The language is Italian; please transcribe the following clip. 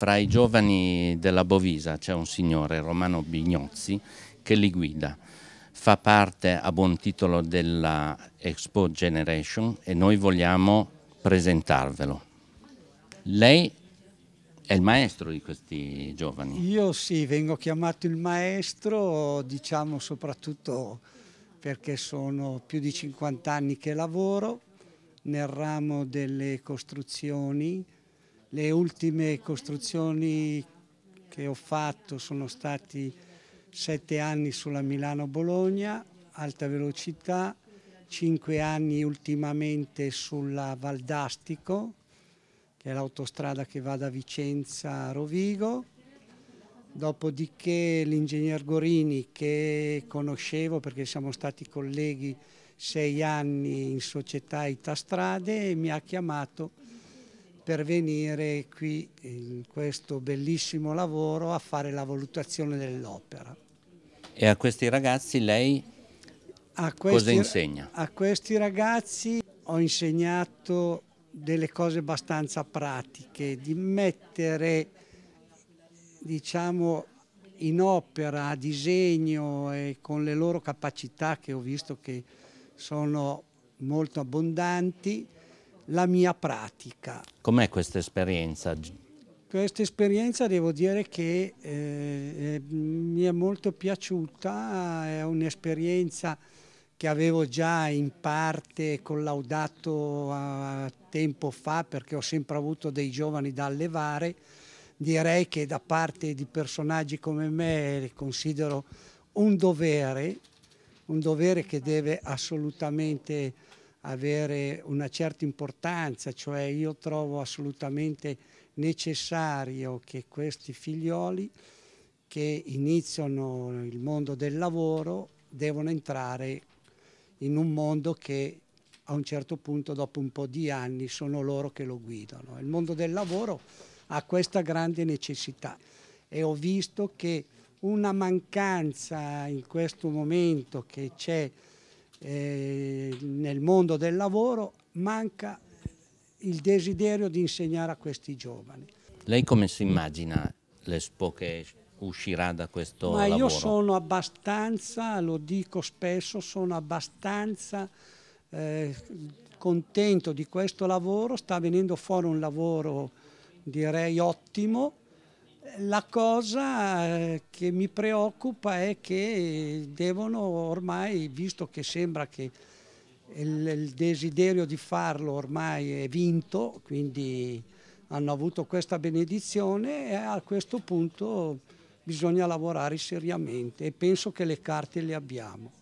Fra i giovani della Bovisa c'è un signore, Romano Bignozzi, che li guida. Fa parte a buon titolo della Expo Generation e noi vogliamo presentarvelo. Lei è il maestro di questi giovani? Io sì, vengo chiamato il maestro, diciamo soprattutto perché sono più di 50 anni che lavoro nel ramo delle costruzioni, le ultime costruzioni che ho fatto sono stati sette anni sulla Milano-Bologna, alta velocità, cinque anni ultimamente sulla Valdastico, che è l'autostrada che va da Vicenza a Rovigo. Dopodiché l'ingegner Gorini che conoscevo perché siamo stati colleghi sei anni in società Itastrade mi ha chiamato per venire qui in questo bellissimo lavoro a fare la valutazione dell'opera. E a questi ragazzi lei questi, cosa insegna? A questi ragazzi ho insegnato delle cose abbastanza pratiche, di mettere diciamo, in opera, a disegno e con le loro capacità che ho visto che sono molto abbondanti, la mia pratica. Com'è questa esperienza? Questa esperienza devo dire che eh, mi è molto piaciuta, è un'esperienza che avevo già in parte collaudato a tempo fa perché ho sempre avuto dei giovani da allevare. Direi che da parte di personaggi come me considero un dovere, un dovere che deve assolutamente avere una certa importanza, cioè io trovo assolutamente necessario che questi figlioli che iniziano il mondo del lavoro devono entrare in un mondo che a un certo punto, dopo un po' di anni, sono loro che lo guidano. Il mondo del lavoro ha questa grande necessità e ho visto che una mancanza in questo momento che c'è eh, nel mondo del lavoro, manca il desiderio di insegnare a questi giovani. Lei come si immagina l'Expo che uscirà da questo Ma lavoro? io sono abbastanza, lo dico spesso, sono abbastanza eh, contento di questo lavoro, sta venendo fuori un lavoro direi ottimo, la cosa eh, che mi preoccupa è che devono ormai, visto che sembra che il, il desiderio di farlo ormai è vinto, quindi hanno avuto questa benedizione e a questo punto bisogna lavorare seriamente e penso che le carte le abbiamo.